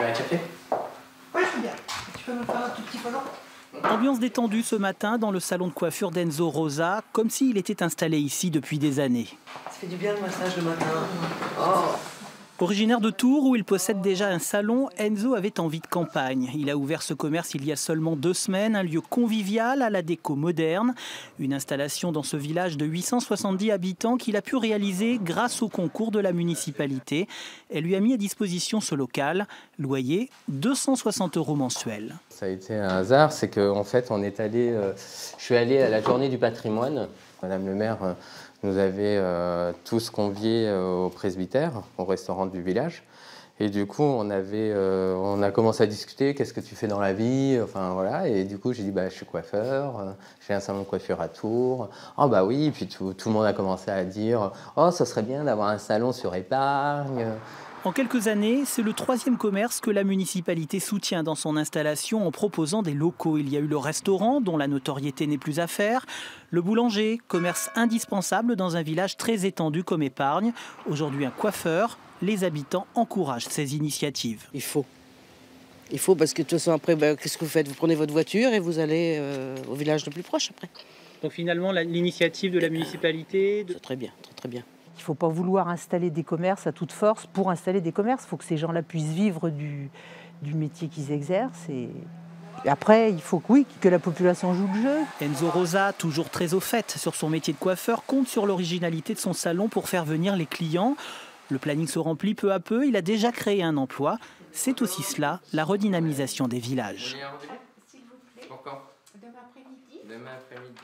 Tu veux un café Oui, je veux bien. Tu peux me faire un tout petit volant Ambiance détendue ce matin dans le salon de coiffure d'Enzo Rosa, comme s'il était installé ici depuis des années. Ça fait du bien le massage le matin. Oh Originaire de Tours, où il possède déjà un salon, Enzo avait envie de campagne. Il a ouvert ce commerce il y a seulement deux semaines, un lieu convivial à la déco moderne. Une installation dans ce village de 870 habitants qu'il a pu réaliser grâce au concours de la municipalité. Elle lui a mis à disposition ce local, loyer 260 euros mensuels. Ça a été un hasard, c'est qu'en fait, on est allé, euh, je suis allé à la journée du patrimoine. Madame le maire euh, nous avait euh, tous conviés euh, au presbytère, au restaurant du village. Et du coup, on, a commencé à discuter, qu'est-ce que tu fais dans la vie Enfin voilà, et du coup, j'ai dit, bah, je suis coiffeur, j'ai un salon de coiffure à Tours. Oh bah oui, et puis tout, tout le monde a commencé à dire, oh, ça serait bien d'avoir un salon sur épargne. En quelques années, c'est le troisième commerce que la municipalité soutient dans son installation en proposant des locaux. Il y a eu le restaurant, dont la notoriété n'est plus à faire, le boulanger, commerce indispensable dans un village très étendu comme épargne. Aujourd'hui, un coiffeur. Les habitants encouragent ces initiatives. Il faut. Il faut parce que de toute façon après, ben, qu'est-ce que vous faites? Vous prenez votre voiture et vous allez euh, au village le plus proche après. Donc finalement, l'initiative de la municipalité, C'est très bien, très très bien. Il ne faut pas vouloir installer des commerces à toute force pour installer des commerces. Il faut que ces gens-là puissent vivre du, du métier qu'ils exercent. Et, et après, il faut que, oui, que la population joue le jeu. Enzo Rosa, toujours très au fait sur son métier de coiffeur, compte sur l'originalité de son salon pour faire venir les clients. Le planning se remplit peu à peu, il a déjà créé un emploi. C'est aussi cela, la redynamisation des villages. Après-midi Demain après-midi.